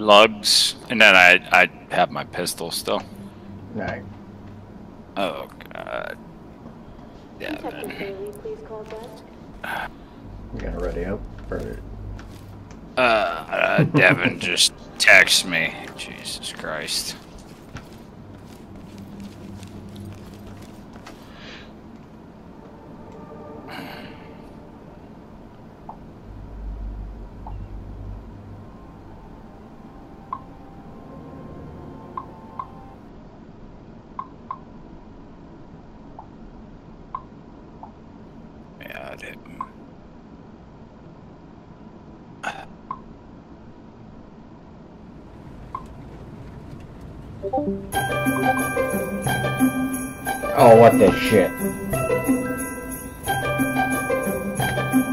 lugs, and then I I have my pistol still. Right. Oh god. Yeah. Detective. Bailey, please call back. You gonna ready up? Or... Uh, uh, Devin just texted me. Jesus Christ. Oh, what the shit.